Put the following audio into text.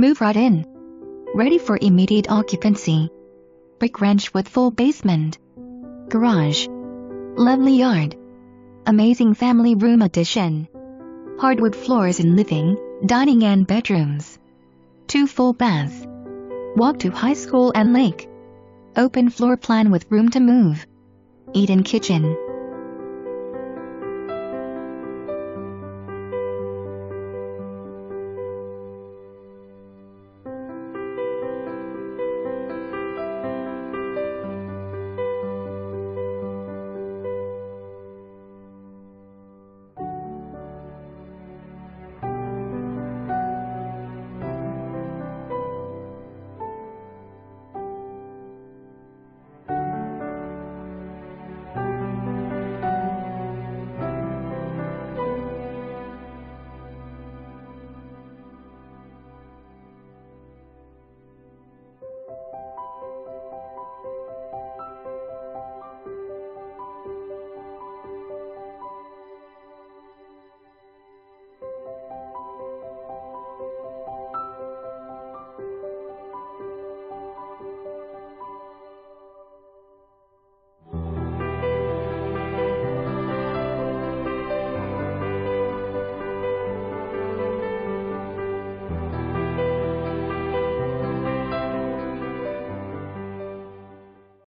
Move right in. Ready for immediate occupancy. Brick ranch with full basement. Garage. Lovely yard. Amazing family room addition. Hardwood floors in living, dining and bedrooms. Two full baths. Walk to high school and lake. Open floor plan with room to move. Eat-in kitchen.